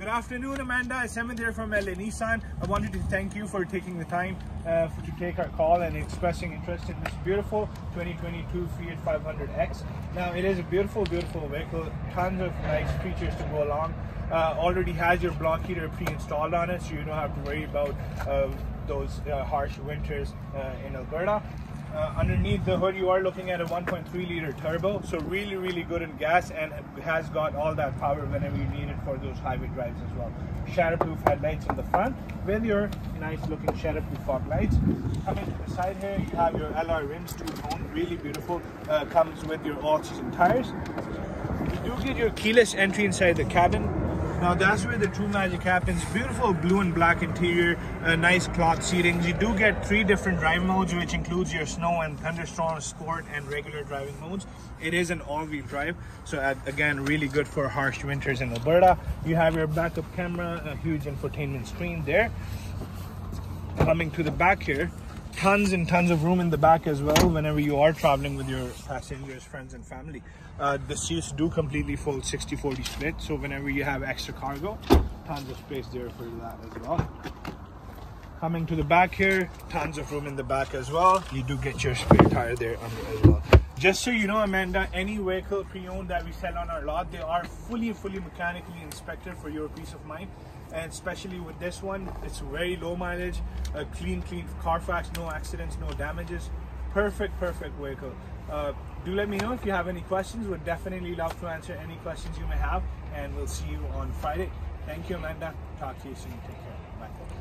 Good afternoon, Amanda. It's Hemant here from LA Nissan. I wanted to thank you for taking the time uh, for, to take our call and expressing interest in this beautiful 2022 Fiat 500X. Now, it is a beautiful, beautiful vehicle. Tons of nice features to go along. Uh, already has your block heater pre-installed on it, so you don't have to worry about uh, those uh, harsh winters uh, in Alberta. Uh, underneath the hood, you are looking at a 1.3 liter turbo, so really, really good in gas and has got all that power whenever you need it for those highway drives as well. Shatterproof headlights in the front with your nice looking shatterproof fog lights. Coming to the side here, you have your alloy rims, two tone, really beautiful. Uh, comes with your all-season tires. You do get your keyless entry inside the cabin now that's where the true magic happens. Beautiful blue and black interior, uh, nice cloth seatings. You do get three different drive modes, which includes your snow and thunderstorm, sport, and regular driving modes. It is an all-wheel drive, so uh, again, really good for harsh winters in Alberta. You have your backup camera, a huge infotainment screen there. Coming to the back here, tons and tons of room in the back as well whenever you are traveling with your passengers friends and family. Uh, the seats do completely fold 60 40 split so whenever you have extra cargo tons of space there for that as well. Coming to the back here tons of room in the back as well. You do get your spare tire there under as well just so you know amanda any vehicle pre-owned that we sell on our lot they are fully fully mechanically inspected for your peace of mind. And especially with this one it's very low mileage a clean clean carfax no accidents no damages. Perfect perfect vehicle. Uh, do let me know if you have any questions. We'd definitely love to answer any questions you may have and we'll see you on friday. Thank you amanda. Talk to you soon. Take care